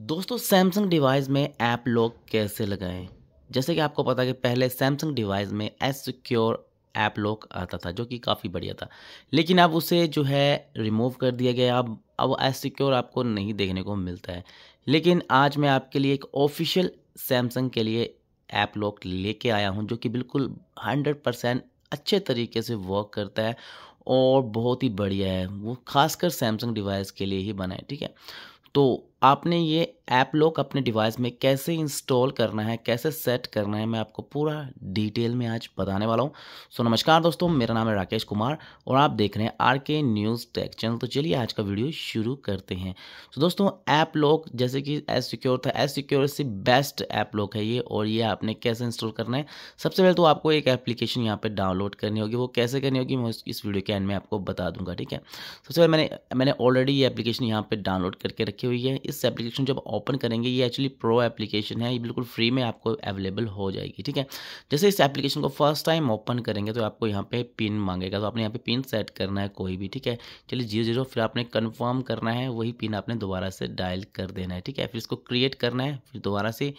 दोस्तों Samsung device में app lock कैसे लगाएँ? जैसे कि आपको पता कि पहले सैमसंग डिवाइस में एस सिक्योर ऐप लॉक आता था, जो कि काफ़ी बढ़िया था। लेकिन अब उसे जो है रिमूव कर दिया गया अब अब एस सिक्योर आपको नहीं देखने को मिलता है। लेकिन आज मैं आपके लिए एक ऑफिशियल सैमसंग के लिए ऐप लॉक लेके आया हूँ, जो कि बिल्कुल हंड्रेड परसेंट अच्छे तरीके से वर्क करता है और बहुत ही बढ़िया है। वो खासकर सैमसंग डिवाइस के लिए ही बना है, ठीक है? तो आपने ये ऐप लॉक अपने डिवाइस में कैसे इंस्टॉल करना है, कैसे सेट करना है, मैं आपको पूरा डिटेल में आज बताने वाला हूँ। सो नमस्कार दोस्तों, मेरा नाम है राकेश कुमार और आप देख रहे हैं आर के न्यूज़ टेक चैनल। तो चलिए आज का वीडियो शुरू करते हैं। तो दोस्तों, ऐप लॉक जैसे कि एस सिक्योर था एस सिक्योर से बेस्ट ऐप लॉक है ये और ये आपने कैसे इंस्टॉल करना है। सबसे पहले तो आपको एक एप्लीकेशन यहाँ पर डाउनलोड करनी होगी, वो कैसे करनी होगी मैं इस वीडियो के एंड में आपको बता दूँगा, ठीक है? सबसे पहले मैंने मैंने ऑलरेडी ये एप्लीकेशन यहाँ पर डाउनलोड करके रखी हुई है। इस एप्लीकेशन जब ओपन करेंगे, ये एक्चुअली प्रो एप्लीकेशन है, ये बिल्कुल फ्री में आपको अवेलेबल हो जाएगी, ठीक है? जैसे इस एप्लीकेशन को फ़र्स्ट टाइम ओपन करेंगे तो आपको यहाँ पे पिन मांगेगा तो आपने यहाँ पे पिन सेट करना है कोई भी, ठीक है? चलिए ज़ीरो ज़ीरो, फिर आपने कन्फर्म करना है, वही पिन आपने दोबारा से डायल कर देना है, ठीक है? फिर इसको क्रिएट करना है, फिर दोबारा से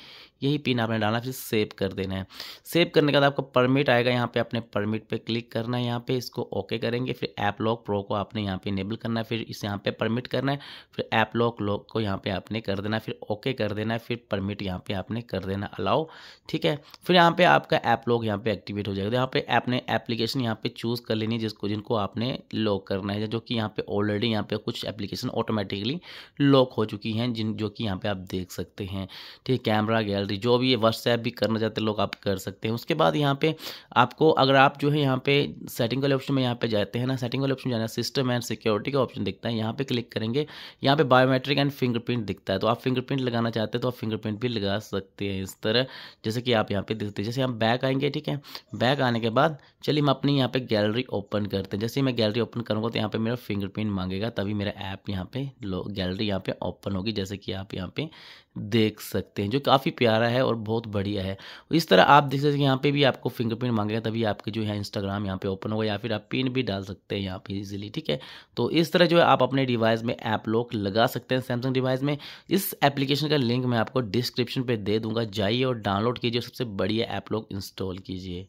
यही पिन आपने डालना फिर सेव कर देना है। सेव करने के बाद आपको परमिट आएगा, यहाँ पे अपने परमिट पे क्लिक करना है, यहाँ पे इसको ओके करेंगे, फिर ऐप लॉक प्रो को आपने यहाँ पे इनेबल करना है, फिर इस यहाँ पे परमिट करना है, फिर ऐप लॉक लॉक को यहाँ पे आपने कर देना फिर ओके कर देना फिर परमिट यहाँ पे आपने कर देना अलाउ ठीक है फिर यहाँ पे आपका ऐप लॉक यहाँ पे एक्टिवेट हो जाएगा तो यहाँ पे आपने एप्लीकेशन यहाँ पे चूज़ कर लेनी है जिसको जिनको आपने लॉक करना है जो कि यहाँ पे ऑलरेडी यहाँ पे कुछ एप्लीकेशन ऑटोमेटिकली लॉक हो चुकी हैं जिन जो कि यहाँ पे आप देख सकते हैं ठीक है कैमरा गैलरी जो भी व्हाट्सएप भी करना चाहते लोग आप कर सकते हैं उसके बाद यहाँ पे आपको अगर आप जो है यहाँ पे सेटिंग वाले ऑप्शन में यहाँ पे जाते हैं ना सेटिंग वाले ऑप्शन जाना सिस्टम एंड सिक्योरिटी का ऑप्शन दिखता है यहाँ पे क्लिक करेंगे यहाँ पे बायोमेट्रिक एंड फिंगरप्रिंट दिखता है तो आप फिंगरप्रिंट लगाना चाहते हैं तो आप फिंगरप्रिंट भी लगा सकते हैं इस तरह। जैसे कि आप यहाँ पे देखते हैं, जैसे हम बैक आएँगे, ठीक है? बैक आने के बाद, चलिए हम अपनी यहाँ पे गैलरी ओपन करते हैं। जैसे मैं गैलरी ओपन करूँगा तो यहाँ पे मेरा फिंगरप्रिंट मांगेगा, तभी मेरा ऐप यहाँ पे गैलरी यहाँ पे ओपन होगी, जैसे कि आप यहाँ पे देख सकते हैं, जो काफ़ी प्यारा है और बहुत बढ़िया है। इस तरह आप देख सकते हैं, यहाँ पे भी आपको फिंगरप्रिंट मांगेगा, तभी आपके जो है इंस्टाग्राम यहाँ पे ओपन होगा, या फिर आप पिन भी डाल सकते हैं यहाँ पे इजीली ठीक है? तो इस तरह जो है आप अपने डिवाइस में ऐप लॉक लगा सकते हैं सैमसंग डिवाइस में, इस एप्लीकेशन का लिंक मैं आपको डिस्क्रिप्शन पर दे दूँगा। जाइए और डाउनलोड कीजिए सबसे बढ़िया ऐप लोग इंस्टॉल कीजिए।